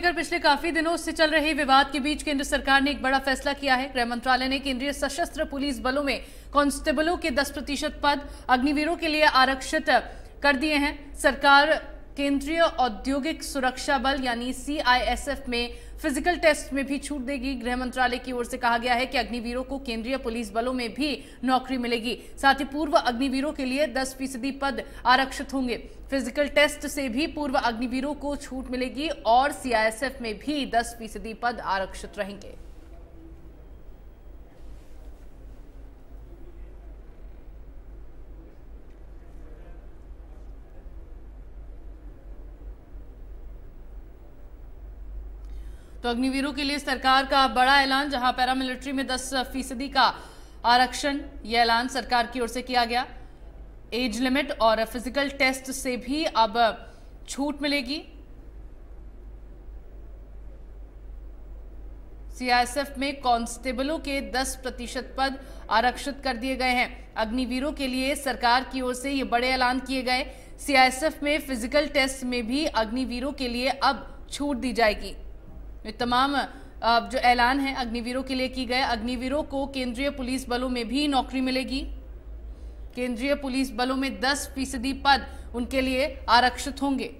लेकर पिछले काफ़ी दिनों से चल रहे विवाद के बीच केंद्र सरकार ने एक बड़ा फैसला किया है। गृह मंत्रालय ने केंद्रीय सशस्त्र पुलिस बलों में कांस्टेबलों के 10 प्रतिशत पद अग्निवीरों के लिए आरक्षित कर दिए हैं। सरकार केंद्रीय औद्योगिक सुरक्षा बल यानी सीआईएसएफ में फ़िज़िकल टेस्ट में भी छूट देगी। गृह मंत्रालय की ओर से कहा गया है कि अग्निवीरों को केंद्रीय पुलिस बलों में भी नौकरी मिलेगी। साथ ही पूर्व अग्निवीरों के लिए 10 फ़ीसदी पद आरक्षित होंगे। फ़िज़िकल टेस्ट से भी पूर्व अग्निवीरों को छूट मिलेगी और सीआईएसएफ में भी 10 फ़ीसदी पद आरक्षित रहेंगे। तो अग्निवीरों के लिए सरकार का बड़ा ऐलान, जहाँ पैरामिलिट्री में 10 फ़ीसदी का आरक्षण यह ऐलान सरकार की ओर से किया गया। एज लिमिट और फ़िज़िकल टेस्ट से भी अब छूट मिलेगी। सीआईएसएफ में कांस्टेबलों के 10 प्रतिशत पद आरक्षित कर दिए गए हैं। अग्निवीरों के लिए सरकार की ओर से ये बड़े ऐलान किए गए। सीआईएसएफ में फ़िज़िकल टेस्ट में भी अग्निवीरों के लिए अब छूट दी जाएगी। तमाम जो ऐलान है अग्निवीरों के लिए की गए, अग्निवीरों को केंद्रीय पुलिस बलों में भी नौकरी मिलेगी। केंद्रीय पुलिस बलों में 10 फ़ीसदी पद उनके लिए आरक्षित होंगे।